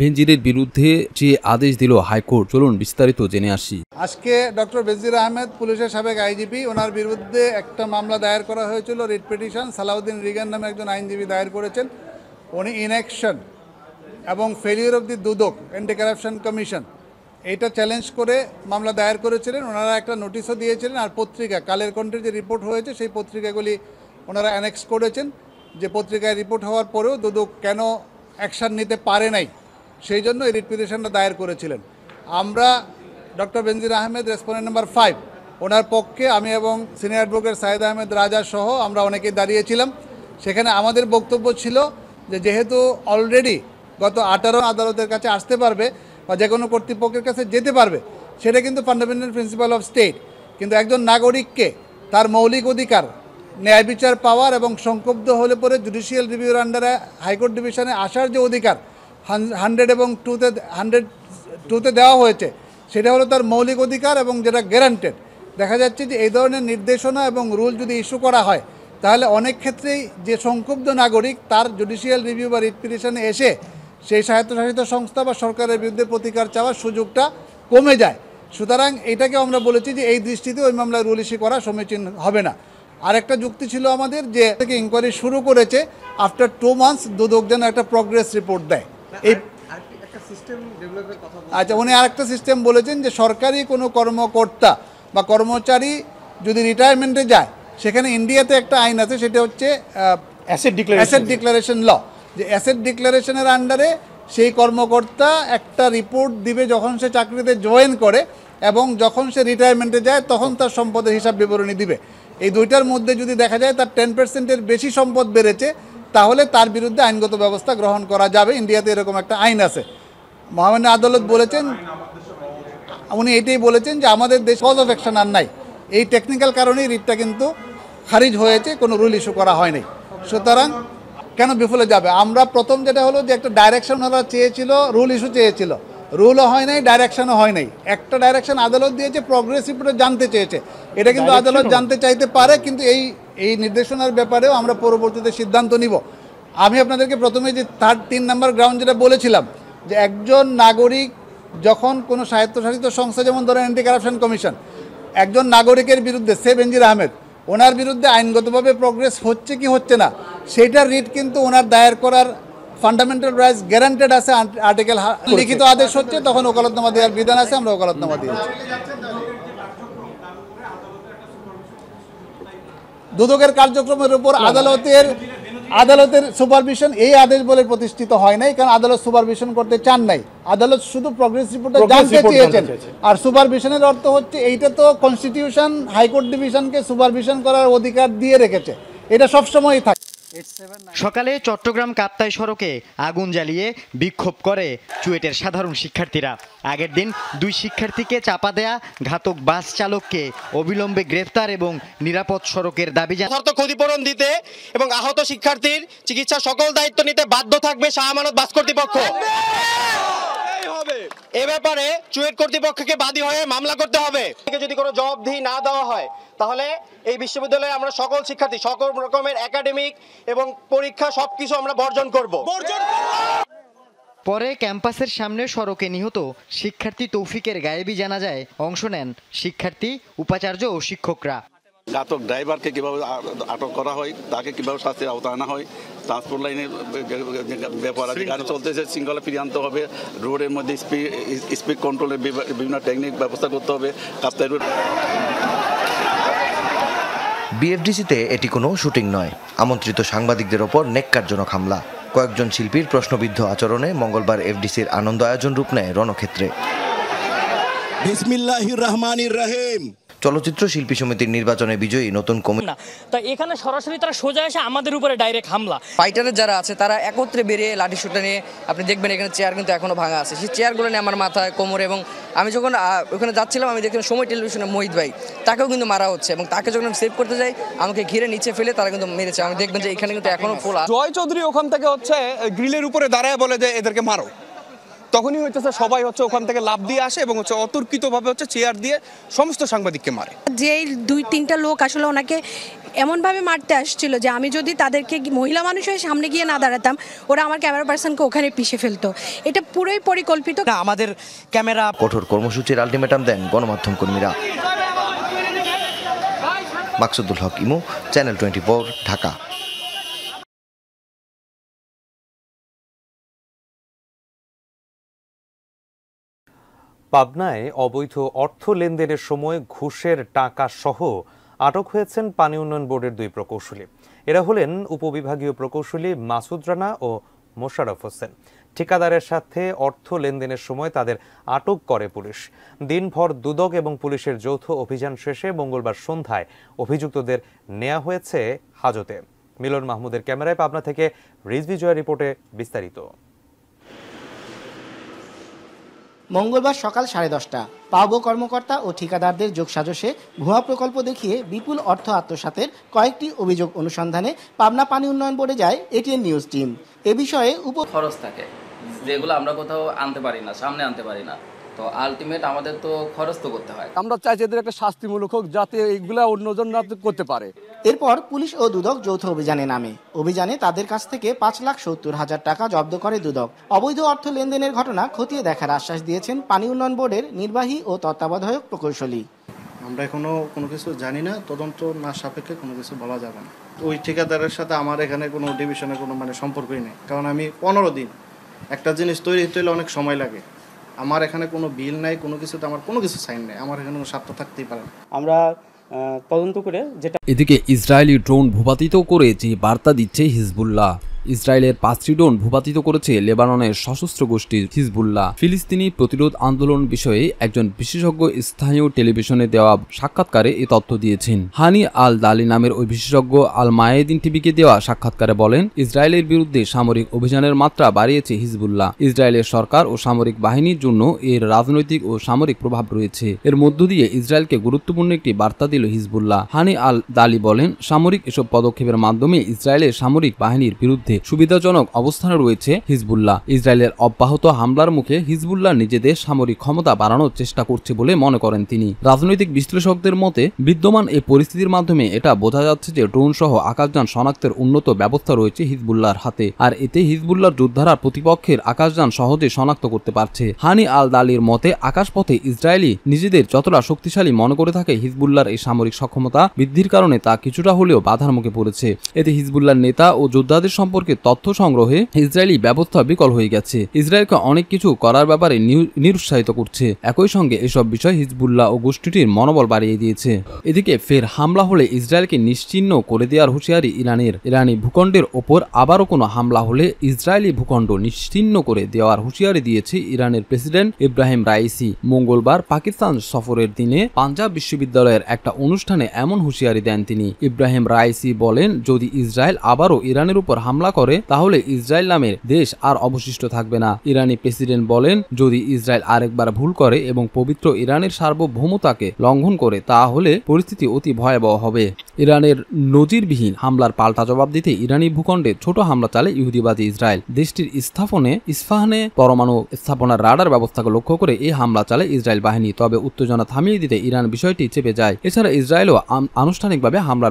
বেনজিরের বিরুদ্ধে যে আদেশ দিল হাইকোর্ট, চলুন বিস্তারিত জেনে আসি। আজকে ডক্টর বেজির আহমেদ পুলিশের সাবেক আইজিপি ওনার বিরুদ্ধে একটা মামলা দায়ের করা হয়েছিল, রিট পিটিশন, সালাউদ্দিন রিগান নামে একজন আইনজীবী দায়ের করেছেন। উনি ইনঅ্যাকশন এবং failure of the Dudok anti corruption commission এইটা চ্যালেঞ্জ করে মামলা দায়ের করেছিলেন। ওনারা একটা নোটিশও দিয়েছিলেন আর পত্রিকা, কালের কণ্ঠের যে রিপোর্ট হয়েছে, সেই পত্রিকাগুলি ওনারা অ্যানেক্স করেছেন। যে পত্রিকায় রিপোর্ট হওয়ার পরেও দুদক কেন অ্যাকশান নিতে পারে নাই? সেই জন্য এই রিট পিটিশনটা দায়ের করেছিলেন। আমরা doctor Benazir Ahmed, respondent number five, ওনার পক্ষে আমি এবং সিনিয়র অ্যাডভোকেট সাইদ আহমেদ রাজা সহ আমরা অনেকেই দাঁড়িয়েছিলাম। সেখানে আমাদের বক্তব্য ছিল যে যেহেতু অলরেডি গত আঠারো আদালতের কাছে আসতে পারবে বা যে কোনো কর্তৃপক্ষের কাছে যেতে পারবে, সেটা কিন্তু ফান্ডামেন্টাল প্রিন্সিপাল অফ স্টেট কিন্তু একজন নাগরিককে তার মৌলিক অধিকার, ন্যায় বিচার পাওয়ার এবং সংক্ষুব্ধ হলে পরে জুডিশিয়াল রিভিউর আন্ডারে হাইকোর্ট ডিভিশনে আসার যে অধিকার হান্ড্রেড এবং টুতে হান্ড্রেড টুতে দেওয়া হয়েছে। সেটা হলো তার মৌলিক অধিকার এবং যেটা গ্যারান্টেড দেখা যাচ্ছে যে এই ধরনের নির্দেশনা এবং রুল যদি ইস্যু করা হয়, তাহলে অনেক ক্ষেত্রেই যে সংক্ষুব্ধ নাগরিক তার জুডিশিয়াল রিভিউ বা রিট পিটিশনে এসে সেই স্বায়ত্তশাসিত সংস্থা বা সরকারের বিরুদ্ধে প্রতিকার চাওয়ার সুযোগটা কমে যায়। সুতরাং এটাকে আমরা বলেছি যে এই দৃষ্টিতে ওই মামলায় রুল ইস্যু করা সমীচীন হবে না। আরেকটা যুক্তি ছিল আমাদের যে থেকে ইনকোয়ারি শুরু করেছে আফটার টু মান্থস দুদক যেন একটা প্রগ্রেস রিপোর্ট দেয়। এই আচ্ছা উনি আরেকটা সিস্টেম বলেছেন যে সরকারি কোনো কর্মকর্তা বা কর্মচারী যদি রিটায়ারমেন্টে যায় সেখানে ইন্ডিয়াতে একটা আইন আছে সেটা হচ্ছে asset declaration asset declaration law যে অ্যাসেট ডিক্লারেশনের আন্ডারে সেই কর্মকর্তা একটা রিপোর্ট দিবে যখন সে চাকরিতে জয়েন করে এবং যখন সে রিটায়ারমেন্টে যায় তখন তার সম্পদের হিসাব বিবরণী দিবে। এই দুইটার মধ্যে যদি দেখা যায় তার টেন পার্সেন্টের বেশি সম্পদ বেড়েছে তাহলে তার বিরুদ্ধে আইনগত ব্যবস্থা গ্রহণ করা যাবে। ইন্ডিয়াতে এরকম একটা আইন আছে। মহামান্য আদালত বলেছেন, উনি এটাই বলেছেন যে আমাদের দেশ কজ অফ অ্যাকশন আর নাই। এই টেকনিক্যাল কারণেই রিটটা কিন্তু খারিজ হয়েছে, কোনো রুল ইস্যু করা হয়নি। সুতরাং কেন বিফলে যাবে? আমরা প্রথম যেটা হলো যে একটা ডাইরেকশন ওরা চেয়েছিল রুল ইস্যু চেয়েছিল। রুলও হয় নাই ডাইরেকশনও হয় নাই। একটা ডাইরেকশন আদালত দিয়েছে প্রগ্রেস রিপোর্টে জানতে চেয়েছে। এটা কিন্তু আদালত জানতে চাইতে পারে কিন্তু এই এই নির্দেশনার ব্যাপারেও আমরা পরবর্তীতে সিদ্ধান্ত নিব। আমি আপনাদেরকে প্রথমে যে থার্ড তিন নাম্বার গ্রাউন্ড যেটা বলেছিলাম যে একজন নাগরিক যখন কোনো স্বায়ত্তশাসিত সংস্থা যেমন ধরেন অ্যান্টি কারাপশন কমিশন একজন নাগরিকের বিরুদ্ধে সে বেনজির আহমেদ ওনার বিরুদ্ধে আইনগতভাবে প্রগ্রেস হচ্ছে কি হচ্ছে না সেইটার রিট কিন্তু ওনার দায়ের করার ফান্ডামেন্টাল রাইটস গ্যারান্টেড আছে আর্টিকেল লিখিত আদেশ হচ্ছে তখন ওকালতনামা দেওয়ার বিধান আছে আমরা ওকালতনামা দিয়েছি দুদকের কার্যক্রমের উপর আদালতের আদালতের সুপারভিশন এই আদেশ বলে প্রতিষ্ঠিত হয় নাই কারণ আদালত সুপারভিশন করতে চান নাই। আদালত শুধু প্রগ্রেস রিপোর্টটা জানতে চেয়েছেন। আর সুপারভিশনের অর্থ হচ্ছে এইটা তো কনস্টিটিউশন হাইকোর্ট ডিভিশনকে সুপারভিশন করার অধিকার দিয়ে রেখেছে। এটা সবসময়ই থাকে। সকালে চট্টগ্রাম কাপ্তাই সড়কে আগুন জ্বালিয়ে বিক্ষোভ করে চুয়েটের সাধারণ শিক্ষার্থীরা। আগের দিন দুই শিক্ষার্থীকে চাপা দেয়া ঘাতক বাস চালককে অবিলম্বে গ্রেফতার এবং নিরাপদ সড়কের দাবি যথার্থ ক্ষতিপূরণ দিতে এবং আহত শিক্ষার্থীর চিকিৎসা সকল দায়িত্ব নিতে বাধ্য থাকবে শাহমানত বাস কর্তৃপক্ষ। এ ব্যাপারে চুয়েট কর্তৃপক্ষকে বাদী হয়ে মামলা করতে হবে। যদি কোনো জবাবদিহি না দেওয়া হয় তাহলে এই বিশ্ববিদ্যালয়ে আমরা সকল শিক্ষার্থী সকল রকমের একাডেমিক এবং পরীক্ষা সবকিছু আমরা বর্জন করব। পরে ক্যাম্পাসের সামনে সড়কে নিহত শিক্ষার্থী তৌফিকের গায়েবী জানা যায় অংশ নেন শিক্ষার্থী উপাচার্য ও শিক্ষকরা। ঘাতক ড্রাইভারকে কীভাবে আটক করা হয় তাকে কীভাবে শাস্তির আওতায় আনা হয় ট্রান্সপোর্ট লাইনের ব্যাপার আছে। গাড়ি চলতেছে শৃঙ্খলা ফিরিয়ে আনতে হবে রোডের মধ্যে স্পিড স্পিড কন্ট্রোলের বিভিন্ন টেকনিক ব্যবস্থা করতে হবে রাস্তায় রোড। বিএফডিসিতে এটি কোনো শুটিং নয়। আমন্ত্রিত সাংবাদিকদের ওপর নেককারজনক হামলা। কয়েকজন শিল্পীর প্রশ্নবিদ্ধ আচরণে মঙ্গলবার এফডিসির আনন্দ আয়োজন রূপ নেয় রণক্ষেত্রে। বিসমিল্লাহির রহমানির রহিম। চলচ্চিত্র শিল্পী সমিতির নির্বাচনে বিজয়ী নতুন কমিটি না তো এখানে সরাসরি তারা সোজা এসে আমাদের উপরে ডাইরেক্ট হামলা। ফাইটারের যারা আছে তারা একত্রে বেরিয়ে লাঠি শুটা নিয়ে আপনি দেখবেন এখানে চেয়ার কিন্তু এখনও ভাঙা আছে। সেই চেয়ারগুলো নিয়ে আমার মাথায় কোমরে এবং আমি যখন ওখানে যাচ্ছিলাম আমি দেখলাম সময় টেলিভিশনে মোহিত ভাই। তাকেও কিন্তু মারা হচ্ছে এবং তাকে যখন সেভ করতে যাই আমাকে ঘিরে নিচে ফেলে তারা কিন্তু মেরেছে। আমি দেখবেন যে এখানে কিন্তু এখনও ফোলা। জয় চৌধুরী ওখান থেকে হচ্ছে গ্রিলের উপরে দাঁড়ায় বলে যে এদেরকে মারো। তখনই হইতেছে সবাই হচ্ছে ওখান থেকে লাভ দিয়ে আসে এবং হচ্ছে অতর্কিতভাবে হচ্ছে চেয়ার দিয়ে সমস্ত সাংবাদিককে মারে। যে দুই তিনটা লোক আসলে ওনাকে এমনভাবে মারতে আসছিল যে আমি যদি তাদেরকে মহিলা মানুষ হয়ে সামনে গিয়ে না দাঁড়াতাম ওরা আমার ক্যামেরা পার্সনকে ওখানে পিষে ফেলতো। এটা পুরোই পরিকল্পিত। আমাদের ক্যামেরা কঠোর কর্মসূচির আলটিমেটাম দেন গণমাধ্যম কর্মীরা। মাকসুদুল হক ইমু চ্যানেল টোয়েন্টি ঢাকা। পাবনায় অবৈধ অর্থ লেনদেনের সময় ঘুষের টাকা সহ আটক হয়েছেন পানি উন্নয়ন বোর্ডের দুই প্রকৌশলী। এরা হলেন উপবিভাগীয় প্রকৌশলী মাসুদ রানা ও মোশাররফ হোসেন। ঠিকাদারের সাথে অর্থ লেনদেনের সময় তাদের আটক করে পুলিশ। দিনভর দুদক এবং পুলিশের যৌথ অভিযান শেষে মঙ্গলবার সন্ধ্যায় অভিযুক্তদের নেওয়া হয়েছে হাজতে। মিলন মাহমুদের ক্যামেরায় পাবনা থেকে রিজভি জয় রিপোর্টে বিস্তারিত। মঙ্গলবার সকাল সাড়ে দশটা। পাবো কর্মকর্তা ও ঠিকাদারদের যোগসাজশে ভুয়া প্রকল্প দেখিয়ে বিপুল অর্থ আত্মসাতের কয়েকটি অভিযোগ অনুসন্ধানে পাবনা পানি উন্নয়ন বোর্ডে যায় এটিএন নিউজ টিম। এ বিষয়ে উপ খরচ থাকে। যেগুলো আমরা কোথাও আনতে পারি না, সামনে আনতে পারি না। তো আলটিমেট আমাদের তো খরচ তো করতে হয়। আমরা চাইছি এদের একটা শাস্তিমূলক হোক যাতে এইগুলা অন্যজন না করতে পারে। এরপর পুলিশ ও দুদক যৌথ অভিযানে নামে। অভিযানে তাদের কাছ থেকে পাঁচ লাখ সত্তর হাজার টাকা জব্দ করে দুদক। অবৈধ অর্থ লেনদেনের ঘটনা খতিয়ে দেখার আশ্বাস দিয়েছেন পানি উন্নয়ন বোর্ডের নির্বাহী ও তত্ত্বাবধায়ক প্রকৌশলী। আমরা এখনও কোনো কিছু জানি না তদন্ত না সাপেক্ষে কোনো কিছু বলা যাবে না। ওই ঠিকাদারের সাথে আমার এখানে কোনো ডিভিশনে কোনো মানে সম্পর্কই নেই। কারণ আমি পনেরো দিন একটা জিনিস তৈরি হতে হলে অনেক সময় লাগে। আমার এখানে কোনো বিল নাই কোনো কিছুতে আমার কোনো কিছু সাইন নেই। আমার এখানে কোনো স্বার্থ থাকতেই পারে না। আমরা তদন্ত করে যেটা এদিকে ইসরায়েলি ড্রোন ভূপাতিত করে যে বার্তা দিচ্ছে হিজবুল্লাহ। ইসরায়েলের পাঁচটি ড্রোন ভূপাতিত করেছে লেবাননের সশস্ত্র গোষ্ঠী হিজবুল্লাহ। ফিলিস্তিনি প্রতিরোধ আন্দোলন বিষয়ে একজন বিশেষজ্ঞ স্থানীয় টেলিভিশনে দেওয়া সাক্ষাৎকারে এ তথ্য দিয়েছেন। হানি আল দালি নামের ওই বিশেষজ্ঞ আল মায়েদিন টিভিকে দেওয়া সাক্ষাৎকারে বলেন, ইসরায়েলের বিরুদ্ধে সামরিক অভিযানের মাত্রা বাড়িয়েছে হিজবুল্লাহ। ইসরায়েলের সরকার ও সামরিক বাহিনীর জন্য এর রাজনৈতিক ও সামরিক প্রভাব রয়েছে। এর মধ্য দিয়ে ইসরায়েলকে গুরুত্বপূর্ণ একটি বার্তা দিল হিজবুল্লাহ। হানি আল দালি বলেন, সামরিক এসব পদক্ষেপের মাধ্যমে ইসরায়েলের সামরিক বাহিনীর বিরুদ্ধে সুবিধাজনক অবস্থানে রয়েছে হিজবুল্লাহ। ইসরায়েলের অব্যাহত হামলার মুখে হিজবুল্লাহ নিজেদের সামরিক ক্ষমতা বাড়ানোর চেষ্টা করছে বলে মনে করেন তিনি। রাজনৈতিক বিশ্লেষকদের মতে, বিদ্যমান এই পরিস্থিতির মাধ্যমে এটা বোঝা যাচ্ছে যে ড্রোন সহ আকাশযান শনাক্তের উন্নত ব্যবস্থা রয়েছে হিজবুল্লাহর হাতে, আর এতে হিজবুল্লাহর যোদ্ধারা প্রতিপক্ষের আকাশযান সহজে শনাক্ত করতে পারছে। হানি আল দালির মতে, আকাশপথে ইসরায়েলি নিজেদের যতটা শক্তিশালী মনে করে থাকে, হিজবুল্লাহর এই সামরিক সক্ষমতা বৃদ্ধির কারণে তা কিছুটা হলেও বাধার মুখে পড়েছে। এতে হিজবুল্লাহর নেতা ও যোদ্ধাদের সম্পর্কে তথ্য সংগ্রহে ইসরায়েলি ব্যবস্থা বিকল হয়ে গেছে। ইসরায়েলকে অনেক কিছু করার ব্যাপারে নিরুৎসাহিত করছে। একই সঙ্গে এসব বিষয় হিজবুল্লাহ ও গোষ্ঠীটির মনোবল বাড়িয়ে দিয়েছে। এদিকে ফের হামলা হলে ইসরায়েলকে নিশ্চিহ্ন করে দেওয়ার হুঁশিয়ারি ইরানের। ইরানি ভূখণ্ডের ওপর আবারও কোনো হামলা হলে ইসরায়েলি ভূখণ্ড নিশ্চিহ্ন করে দেওয়ার হুঁশিয়ারি দিয়েছে ইরানের প্রেসিডেন্ট ইব্রাহিম রাইসি। মঙ্গলবার পাকিস্তান সফরের দিনে পাঞ্জাব বিশ্ববিদ্যালয়ের একটা অনুষ্ঠানে এমন হুঁশিয়ারি দেন তিনি। ইব্রাহিম রাইসি বলেন, যদি ইসরায়েল আবারও ইরানের উপর হামলা করে, তাহলে ইসরায়েল নামের দেশ আর অবশিষ্ট থাকবে না। ইরানি প্রেসিডেন্ট বলেন, যদি ইসরায়েল আরেকবার ভুল করে এবং পবিত্র ইরানের সার্বভৌমতাকে লঙ্ঘন করে, তাহলে পরিস্থিতি অতি ভয়াবহ হবে। ইরানের নজিরবিহীন হামলার পাল্টা জবাব দিতে ইরানি ভূখণ্ডে ছোট হামলা চালে ইহুদিবাদী ইসরায়েল। দেশটির স্থাপনে ইস্ফাহানে পরমাণু স্থাপনার রাডার ব্যবস্থাকে লক্ষ্য করে এই হামলা চালে ইসরায়েল বাহিনী। তবে উত্তেজনা থামিয়ে দিতে ইরান বিষয়টি চেপে যায়। এছাড়া ইসরায়েলও আনুষ্ঠানিকভাবে হামলা